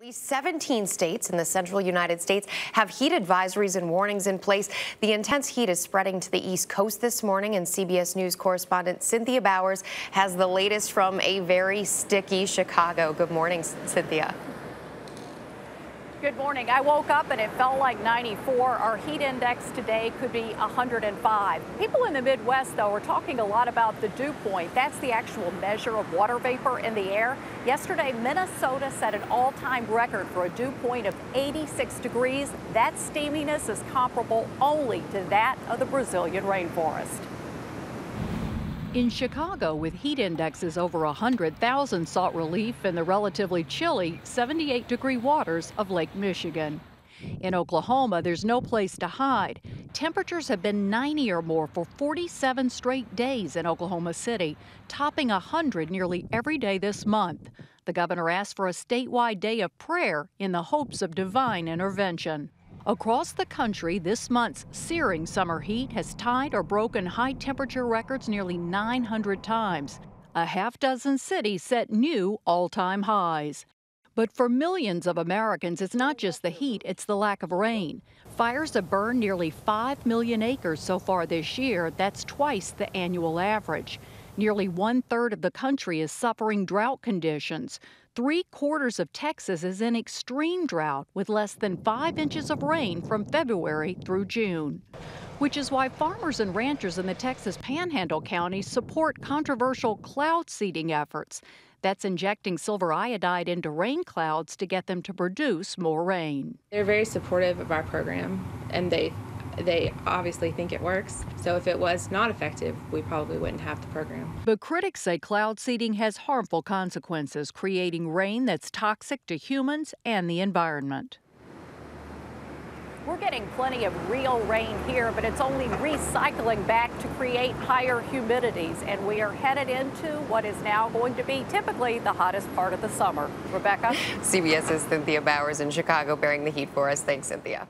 At least 17 states in the central United States have heat advisories and warnings in place. The intense heat is spreading to the East Coast this morning, and CBS News correspondent Cynthia Bowers has the latest from a very sticky Chicago. Good morning, Cynthia. Good morning. I woke up and it felt like 94. Our heat index today could be 105. People in the Midwest, though, are talking a lot about the dew point. That's the actual measure of water vapor in the air. Yesterday, Minnesota set an all-time record for a dew point of 86 degrees. That steaminess is comparable only to that of the Brazilian rainforest. In Chicago, with heat indexes over 100,000 sought relief in the relatively chilly 78 degree waters of Lake Michigan. In Oklahoma, there's no place to hide. Temperatures have been 90 or more for 47 straight days in Oklahoma City, topping 100 nearly every day this month. The governor asked for a statewide day of prayer in the hopes of divine intervention. Across the country, this month's searing summer heat has tied or broken high temperature records nearly 900 times. A half dozen cities set new all time highs. But for millions of Americans, it's not just the heat, it's the lack of rain. Fires have burned nearly 5 million acres so far this year. That's twice the annual average. Nearly one third of the country is suffering drought conditions. Three quarters of Texas is in extreme drought with less than five inches of rain from February through June. Which is why farmers and ranchers in the Texas Panhandle counties support controversial cloud seeding efforts. That's injecting silver iodide into rain clouds to get them to produce more rain. They're very supportive of our program and they they obviously think it works. So if it was not effective, we probably wouldn't have the program. But critics say cloud seeding has harmful consequences, creating rain that's toxic to humans and the environment. We're getting plenty of real rain here, but it's only recycling back to create higher humidities. And we are headed into what is now going to be typically the hottest part of the summer. Rebecca? CBS's Cynthia Bowers in Chicago bearing the heat for us. Thanks, Cynthia.